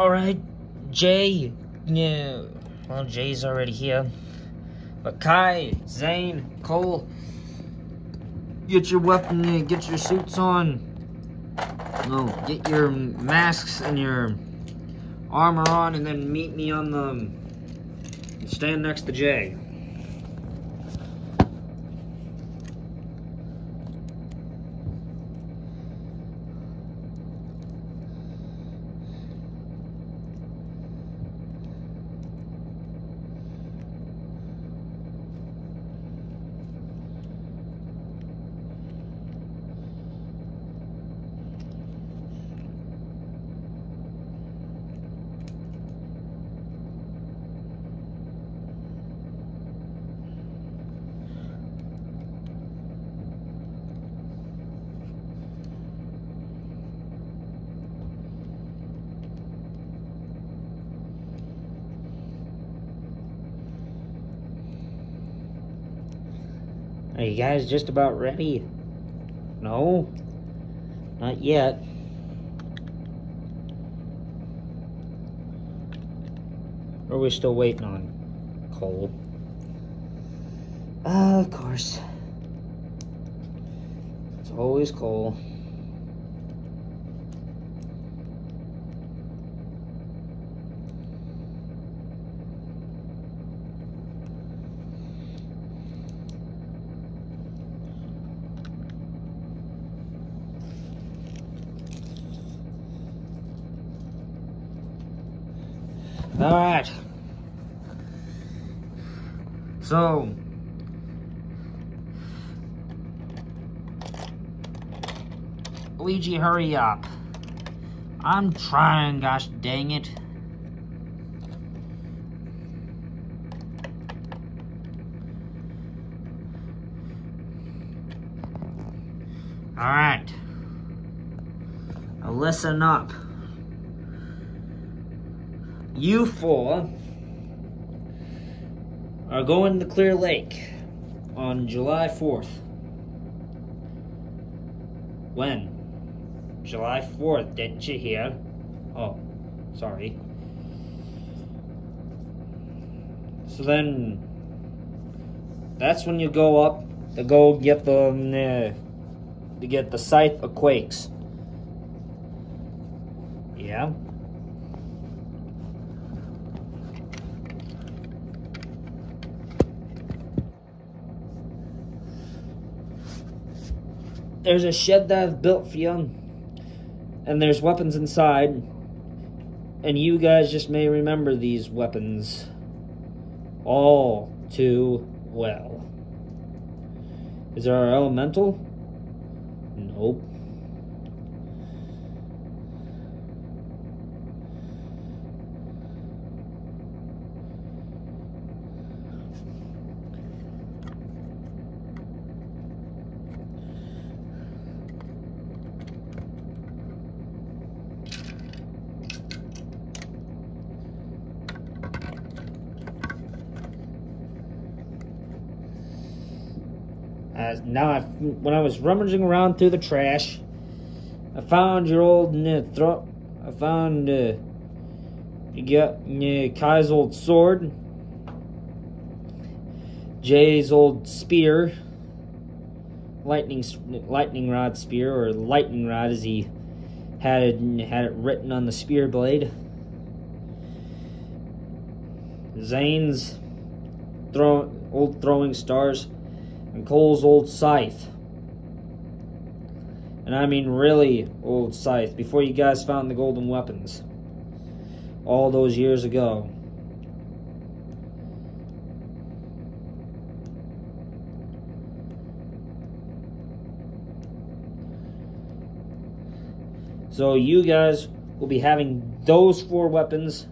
Alright, Jay. Yeah. Well, Jay's already here. But Kai, Zane, Cole, get your weapon, uh, get your suits on. No, get your masks and your armor on, and then meet me on the. Stand next to Jay. Are you guys just about ready? No? Not yet. Or are we still waiting on Cole? Uh, of course. It's always Cole. All right. So, Luigi, hurry up. I'm trying, gosh dang it. All right. Now listen up. You four are going to Clear Lake on July 4th. When? July 4th, didn't you hear? Oh, sorry. So then, that's when you go up to go get the, um, uh, to get the Scythe of Quakes. Yeah? There's a shed that I've built for you, and there's weapons inside, and you guys just may remember these weapons all too well. Is there our elemental? Nope. Now, I, when I was rummaging around through the trash, I found your old uh. I found uh, you got uh, Kai's old sword, Jay's old spear, lightning lightning rod spear or lightning rod as he had it had it written on the spear blade. Zane's throw old throwing stars and Cole's old scythe. And I mean really old scythe, before you guys found the golden weapons. All those years ago. So you guys will be having those four weapons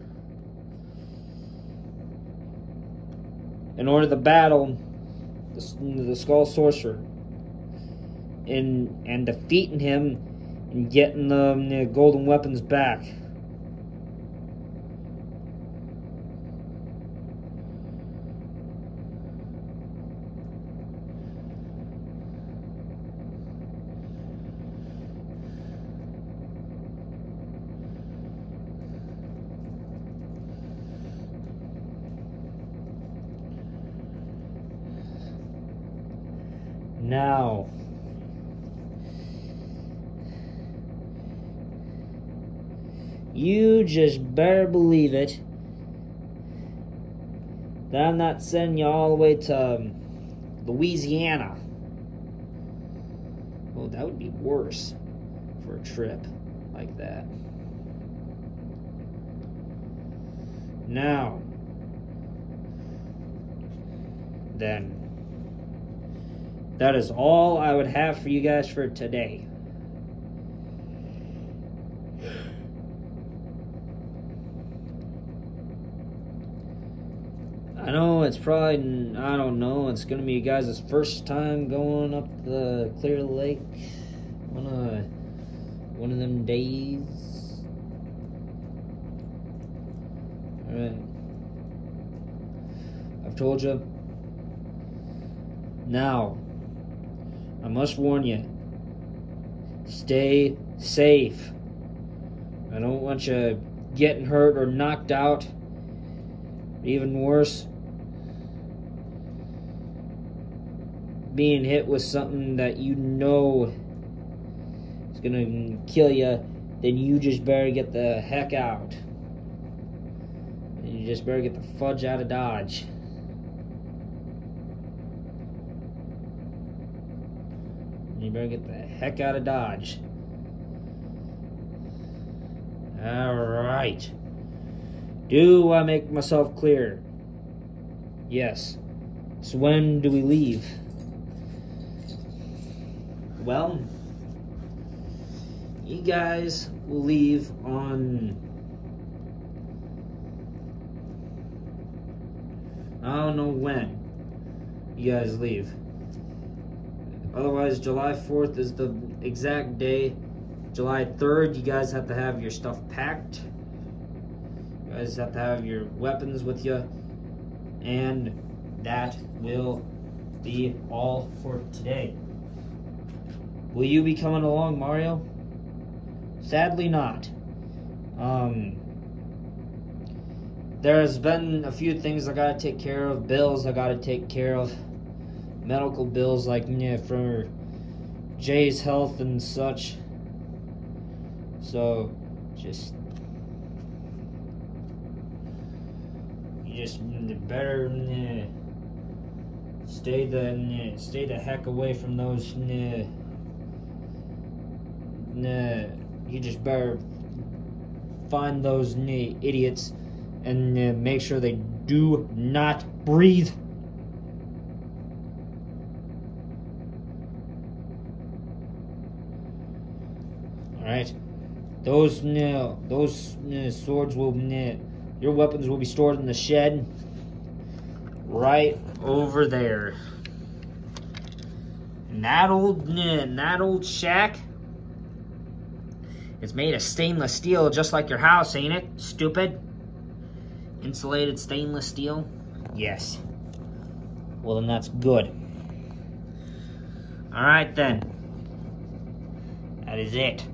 in order to battle the, the Skull Sorcerer, and and defeating him and getting the, um, the golden weapons back. Now, you just better believe it that I'm not sending you all the way to um, Louisiana. Well, that would be worse for a trip like that. Now, then, that is all I would have for you guys for today. I know it's probably, I don't know, it's going to be you guys' first time going up the Clear Lake on a, one of them days. Alright. I've told you. Now, I must warn you. Stay safe. I don't want you getting hurt or knocked out. Even worse, being hit with something that you know is gonna kill you, then you just better get the heck out. You just better get the fudge out of Dodge. You better get the heck out of Dodge. Alright. Do I make myself clear? Yes. So when do we leave? Well, you guys will leave on I don't know when you guys leave. Otherwise, July 4th is the exact day. July 3rd, you guys have to have your stuff packed You guys have to have your weapons with you. And that will be all for today. Will you be coming along, Mario? Sadly not. Um, there's been a few things I gotta take care of, bills I gotta take care of, medical bills like yeah, for Jay's health and such. So, just you just better stay the stay the heck away from those. You just better find those idiots and make sure they do not breathe. Right, those those swords will your weapons will be stored in the shed right over there. And that old, that old shack, it's made of stainless steel just like your house, ain't it? Stupid. Insulated stainless steel? Yes. Well, then that's good. All right, then. That is it.